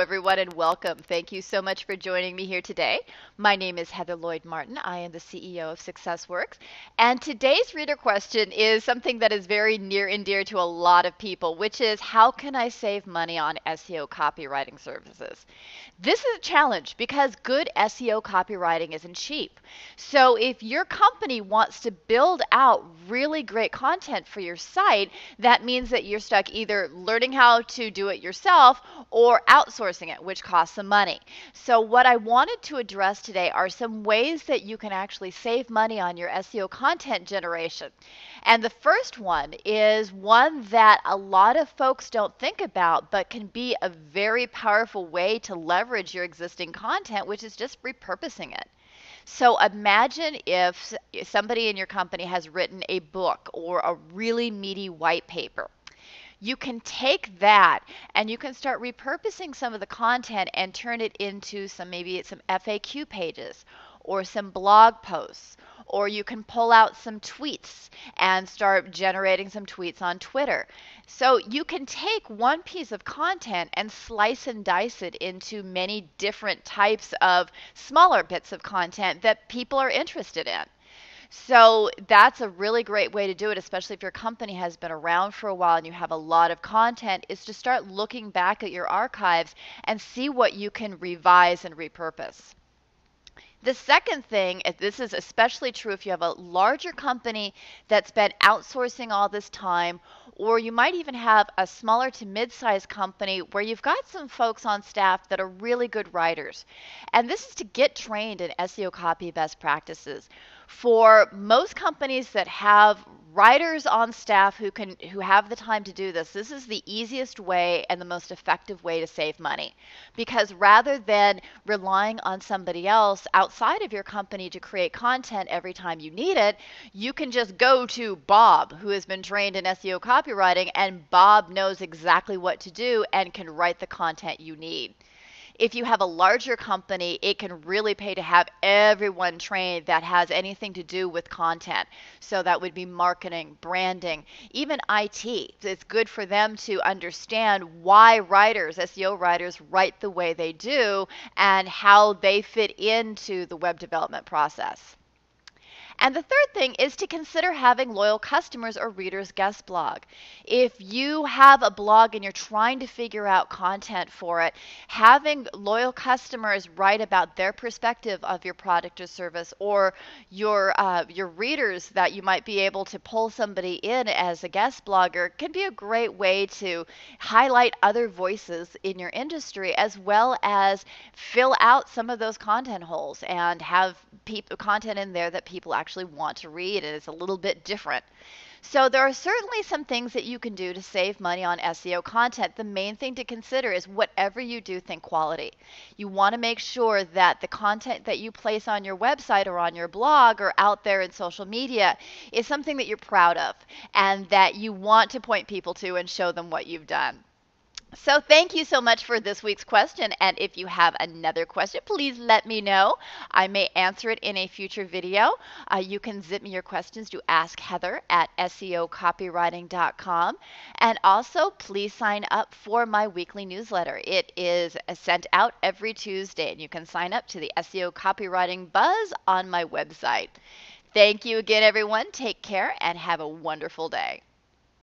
everyone, and welcome. Thank you so much for joining me here today. My name is Heather Lloyd Martin. I am the CEO of SuccessWorks. And today's reader question is something that is very near and dear to a lot of people, which is how can I save money on SEO copywriting services? This is a challenge because good SEO copywriting isn't cheap. So if your company wants to build out really great content for your site, that means that you're stuck either learning how to do it yourself or outsourcing it, which costs some money. So what I wanted to address today are some ways that you can actually save money on your SEO content generation. And the first one is one that a lot of folks don't think about, but can be a very powerful way to leverage your existing content, which is just repurposing it. So imagine if somebody in your company has written a book or a really meaty white paper. You can take that and you can start repurposing some of the content and turn it into some maybe it's some FAQ pages or some blog posts or you can pull out some tweets and start generating some tweets on Twitter. So you can take one piece of content and slice and dice it into many different types of smaller bits of content that people are interested in. So that's a really great way to do it, especially if your company has been around for a while and you have a lot of content, is to start looking back at your archives and see what you can revise and repurpose. The second thing, this is especially true if you have a larger company that's been outsourcing all this time, or you might even have a smaller to mid sized company where you've got some folks on staff that are really good writers. And this is to get trained in SEO copy best practices. For most companies that have writers on staff who can who have the time to do this this is the easiest way and the most effective way to save money. Because rather than relying on somebody else outside of your company to create content every time you need it you can just go to bob who has been trained in seo copywriting and bob knows exactly what to do and can write the content you need if you have a larger company, it can really pay to have everyone trained that has anything to do with content. So that would be marketing, branding, even IT. It's good for them to understand why writers, SEO writers, write the way they do and how they fit into the web development process. And the third thing is to consider having loyal customers or readers guest blog. If you have a blog and you're trying to figure out content for it, having loyal customers write about their perspective of your product or service or your uh, your readers that you might be able to pull somebody in as a guest blogger can be a great way to highlight other voices in your industry as well as fill out some of those content holes and have people content in there that people actually actually want to read and it's a little bit different. So there are certainly some things that you can do to save money on SEO content. The main thing to consider is whatever you do, think quality. You want to make sure that the content that you place on your website or on your blog or out there in social media is something that you're proud of and that you want to point people to and show them what you've done. So thank you so much for this week's question. And if you have another question, please let me know. I may answer it in a future video. Uh, you can zip me your questions to Ask Heather at SEOcopywriting.com. And also, please sign up for my weekly newsletter. It is sent out every Tuesday, and you can sign up to the SEO Copywriting Buzz on my website. Thank you again, everyone. Take care and have a wonderful day.